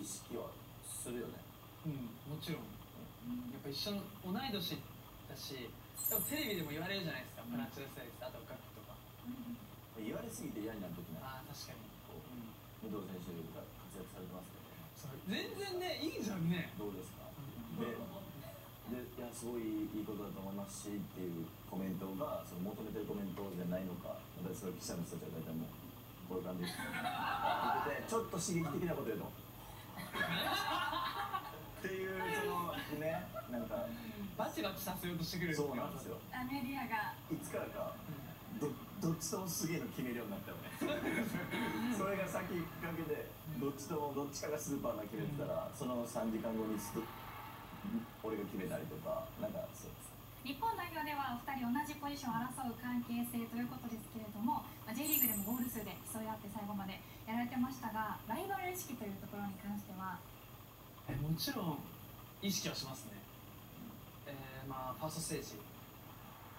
意識はするよね。うんもちろん。やっぱ一緒の同い年だし多分テレビでも言われるじゃないですか、うん。プラチナセレスあとガクとか。言われすぎて嫌になる時ない？ああ確かに、こううん、武藤選手が活躍されてますけど全然ねいいじゃんね。どうですか？ででいやすごいいいことだと思いますしっていうコメントがその求めてるコメントじゃないのか私それ記者の人たちは大体もうこういう感じで ちょっと刺激的なこと言うとっていうそのねなんかバチバチさせようとしてくるそうなんですよ。あメディアがいつからかどどっちともすげえの決めるようになったよね。それが先駆けでどっちともどっちかがスーパーな決めてたらその3時間後にすぐ俺が決めたりとかなんかそう。日本代表ではお二人同じポジションを争う関係性ということですけれども、まあ J リーグでもゴール数で競い合って最後までやられてましたがライバル意識というところに関しては？えもちろん意識はしますね。えー、まあファーストステージ。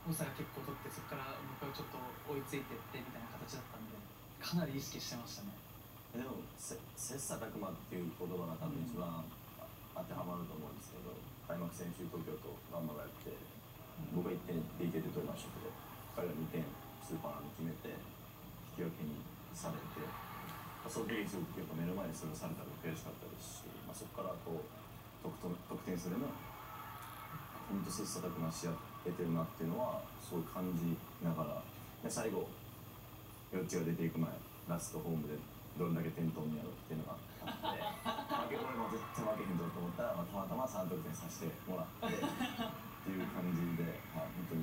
大差が結構取ってそこから僕はちょっと追いついてってみたいな形だったんでかなり意識してましたね。でもせ切磋琢磨っていう言葉が多分一番当てはまると思うんですけど開幕戦中東京とガンバがやって僕は1点 PK で取りましたけど彼が2点スーパーに決めて引き分けにされてその時すごくやっぱ目の前にそれをされたら悔しかったですし、まあ、そこからこう得点得点するの本当切磋琢磨し合ってるなっていうのはすごい感じながらで最後よっちが出ていく前ラストホームでどれだけ点取んやろうっていうのがあって負け俺も絶対負けへんぞと思ったら、まあ、たまたま3得点させてもらってっていう感じで、はい、本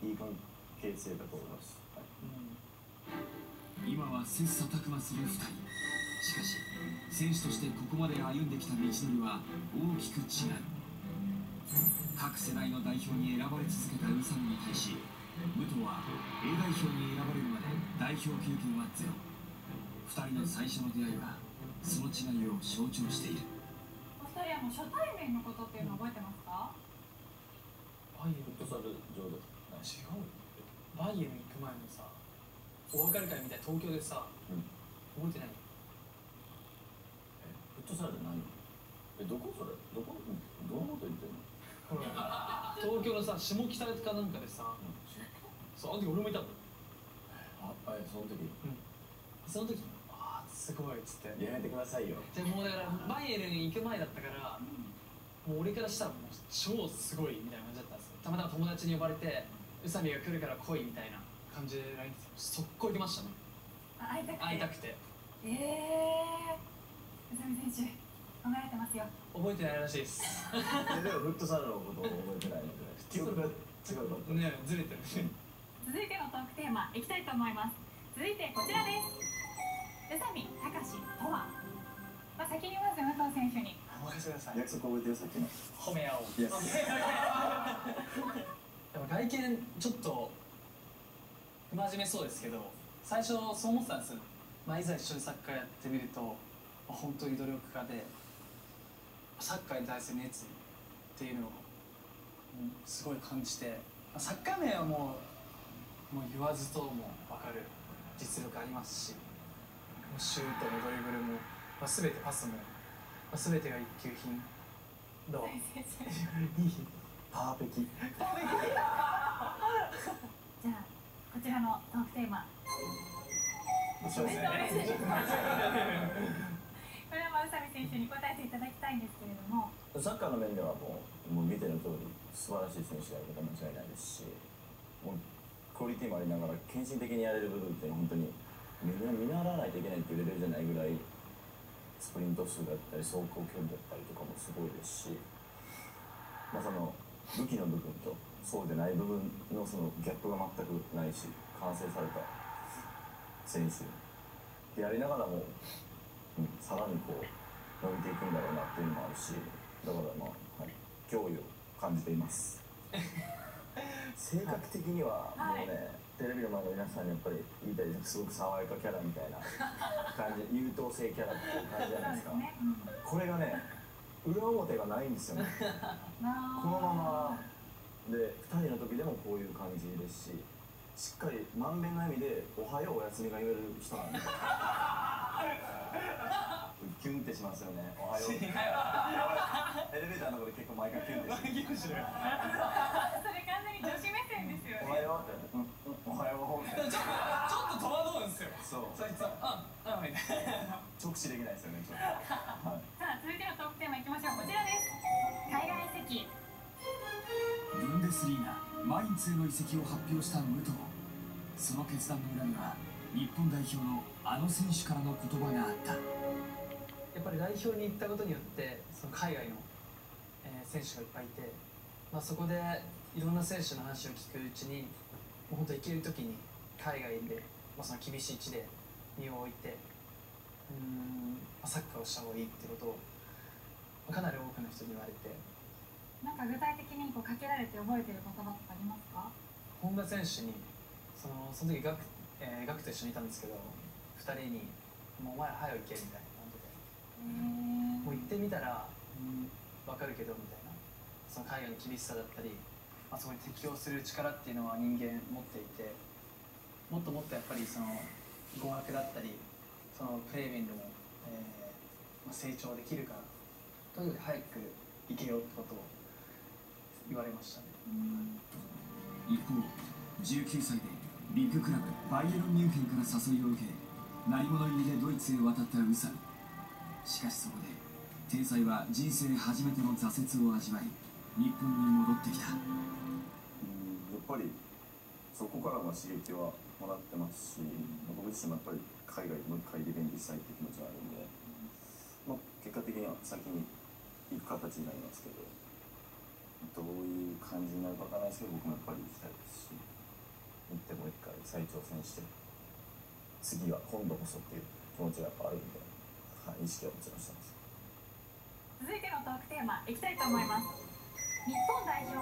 当にいい関係性だと思います。はい。うん。今は切磋琢磨する2人しかし選手としてここまで歩んできた道のりは大きく違う各世代の代表に選ばれ続けた宇佐美に対し武藤は A 代表に選ばれるまで代表経験はゼロ。2人の最初の出会いはその違いを象徴している。お二人はもう初対面のことっていうのを覚えてますか？バイエルフットサル上で、はい違うバイエルン行く前のさお別れ会みたいな東京でさ、うん。覚えてない？えフットサルじゃないの？えどこそれ？どこどのこと言ってんの？ほら東京のさ下北かなんかでさそうあの時俺もいたのああその時？その時ああすごいっつって。やめてくださいよ。じゃあもうだからバイエルン行く前だったからもう俺からしたらもう超すごいみたいな感じだったんですよ。たまたま友達に呼ばれて宇佐美が来るから来いみたいな感じで LINE 来て速攻行きましたね。あ会いたくて。会いたくて。ええー、宇佐美選手考えてますよ。覚えてないらしいです。えでもフットサルのことを覚えてないので記憶が違うかねずれてる続いてのトークテーマいきたいと思います。続いてこちらです。宇佐美隆とは、まあ、先にまず武藤選手に。お任せください。約束覚えてるさっきの。褒め合おう。でも外見ちょっと不真面目そうですけど最初そう思ってたんですよ、まあ、いざ一緒にサッカーやってみると、まあ、本当に努力家でサッカーに対する熱意っていうのをうんすごい感じてまあサッカー面はもうもう言わずとも分かる実力ありますしシュートもドリブルも、まあ、全てパスも、まあ、全てが一級品。どう？いいパーフェキじゃあこちらのトークテーマ。そうですね。これはまあ宇佐美選手に答えていただきたいんですけれども。サッカーの面ではもうもう見ての通り素晴らしい選手であることは間違いないですしもうクオリティもありながら献身的にやれる部分って本当に見習わないといけないっていうレベルじゃないぐらいスプリント数だったり走行距離だったりとかもすごいですし、まあ、その武器の部分とそうでない部分のそのギャップが全くないし完成された選手でやりながらも、うん、さらにこう伸びていくんだろうなっていうのもあるしだからまあ、はい、脅威を感じています。性格的にはもうね、テレビの前の皆さんにやっぱり言いたいですすごく爽やかキャラみたいな感じ優等生キャラっていう感じじゃないですか。ね、うん。これがね裏表がないんですよね。ま あこのままで2人の時でもこういう感じですししっかり満面の笑みで「おはようおやすみ」が言える人なんで。キュンってしますよね。おはよう。エレベーターのところで結構毎回キュンってしてギクシルそれ完全に女子目線ですよおはねようって。うんうんおはよう。っとちょっと戸惑うんですよ。そう。そいつはああみたいな。直視できないですよねちょっと。はい続いてのトークテーマいきましょう。こちらです。海外移籍。ブンデスリーガマインツへの移籍を発表した武藤。その決断の裏には日本代表のあの選手からの言葉があった。やっぱり代表に行ったことによってその海外の、えー選手がいっぱいいて、まあ、そこでいろんな選手の話を聞くうちにもう本当行ける時に海外で、まあ、その厳しい地で身を置いてうん、まあサッカーをした方がいいってことをかなり多くの人に言われて。なんか具体的にこうかけられて覚えてる言葉とかありますか？本田選手にそのその時ガク,、えーガクと一緒にいたんですけど2人に「もうお前ら早く行け」みたいな感じで。へもう行ってみたら、うん、分かるけどみたいな。その海外の厳しさだったり、まあ、そこに適応する力っていうのは人間持っていてもっともっとやっぱりその語学だったりそのプレー面でも、えーまあ、成長できるからとにかく早く行けよってことを言われましたね。うん一方19歳でビッグクラブバイエルン・ミュンヘンから誘いを受け鳴り物入りでドイツへ渡った宇佐美しかしそこで天才は人生初めての挫折を味わい日本に戻ってきたうんやっぱりそこからも刺激はもらってますし僕自身もやっぱり海外でもう一回リベンジしたいっていう気持ちがあるんで、まあ、結果的には先に行く形になりますけどどういう感じになるかわからないですけど僕もやっぱり行きたいですし行ってもう一回再挑戦して次は今度こそっていう気持ちがやっぱあるんで、はい、意識はもちろんしてます。続いてのトークテーマいきたいと思います。日本代表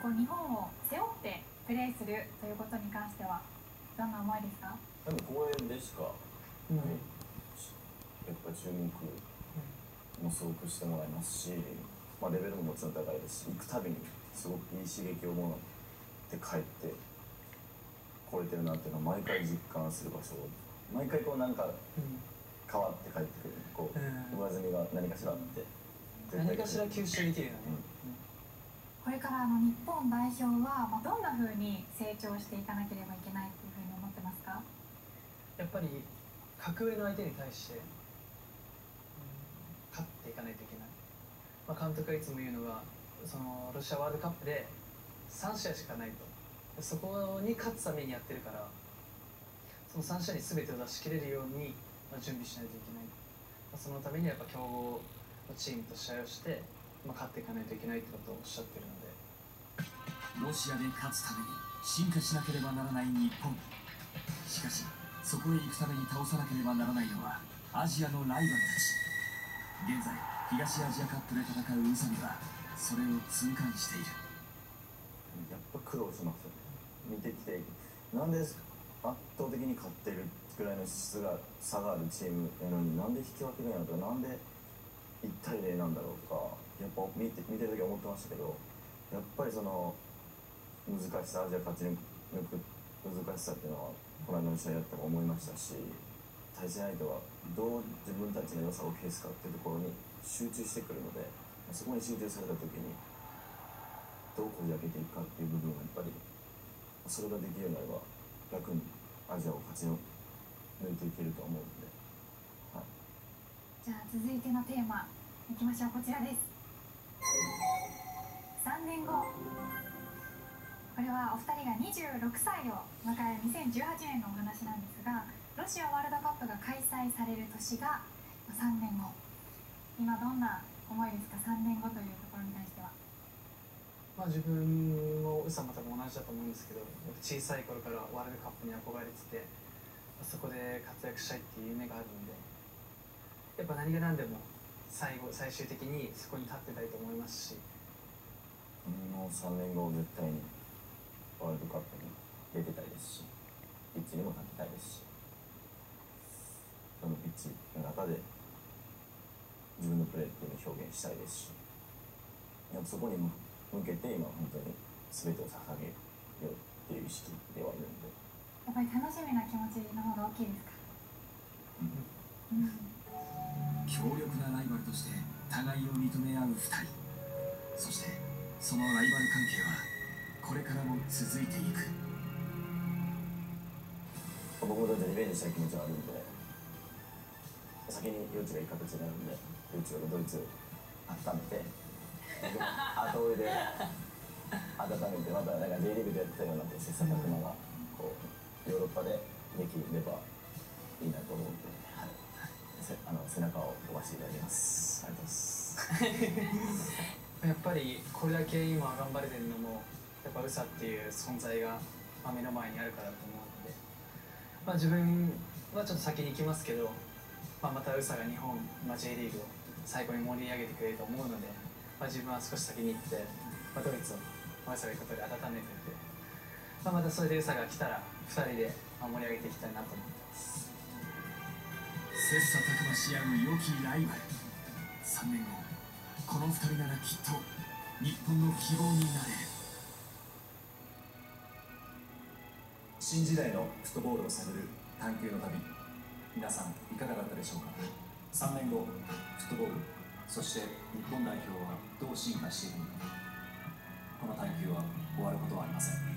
こう日本を背負ってプレーするということに関してはどんな思いですか？でも公園でしかうん。やっぱ注目もすごくしてもらいますし、まあ、レベルももちろん高いですし行くたびにすごくいい刺激をもらって帰ってこれてるなっていうのは毎回実感する場所毎回こうなんかうん変わって帰ってくる。こううん。上積みが何かしらあって何かしら吸収できるよね。これからあの日本代表は、まあ、どんな風に成長していかなければいけないというふうに思ってますか？やっぱり格上の相手に対して、かないといけない、まあ、監督がいつも言うのがそのロシアワールドカップで3試合しかないと。そこに勝つためにやってるからその3試合に全てを出し切れるように、ま、準備しないといけない、まあ、そのためにはやっぱ強豪のチームと試合をして、ま、勝っていかないといけないってことをおっしゃってるので。ロシアで勝つために進化しなければならない日本。しかしそこへ行くために倒さなければならないのはアジアのライバルたち。現在東アジアカップで戦う宇佐美はそれを痛感しているやっぱ苦労しますよね見てきてなんで圧倒的に勝ってるぐらいの質が差があるチームなのになんで引き分けるんやろと。かなんで1対0なんだろうと。かやっぱ見て見てる時は思ってましたけどやっぱりその難しさアジア勝ち抜く難しさっていうのはこの間の試合やっても思いましたし。対戦相手はどう自分たちの良さを消すかっていうところに集中してくるのでそこに集中された時にどうこじ開けていくかっていう部分はやっぱりそれができるなれば楽にアジアを勝ち抜いていけると思うので、はい、じゃあ続いてのテーマいきましょう。こちらです。3年後。これはお二人が26歳を迎える2018年のお話なんですがロシアワールドカップが開催される年が3年後。今どんな思いですか？3年後というところに対しては。まあ、自分も宇佐も多分同じだと思うんですけど小さい頃からワールドカップに憧れててそこで活躍したいっていう夢があるんでやっぱ何が何でも最後最終的にそこに立ってたいと思いますし。もう3年後絶対にワールドカップに出てたいですしピッチにも立ってたいですしそのピッチの中で自分のプレーっていうのを表現したいですし。やっぱそこに向けて今本当に全てを捧げようっていう意識ではいるんで。やっぱり楽しみな気持ちの方が大きいですか、うん。として互いを認め合う2人。そしてそのライバル関係はこれからも続いていく。僕もだってリベンジしたい気持ちはあるんで先に幼稚がいい形になるんで幼稚がドイツ温めて。後追いで温めてまたなんか J リーグでやってたような切磋琢磨がこうヨーロッパでできればいいなと思うんで、はい、あの背中を飛ばしていただきます。ありがとうございます。やっぱりこれだけ今頑張れてるのもやっぱウサっていう存在がまあ目の前にあるからだと思うので、まあ、自分はちょっと先に行きますけど、まあ、またウサが日本、まあ、J リーグを最高に盛り上げてくれると思うので、まあ、自分は少し先に行って、まあ、ドイツをウサが行くことで温めていって、まあ、またそれでウサが来たら2人でまあ盛り上げていきたいなと思ってます。切磋琢磨し合う良きライバル。3年後この2人ならきっと日本の希望になれる。新時代のフットボールを探る探求の旅。皆さんいかがだったでしょうか？3年後フットボールそして日本代表はどう進化しているのか。この探求は終わることはありません。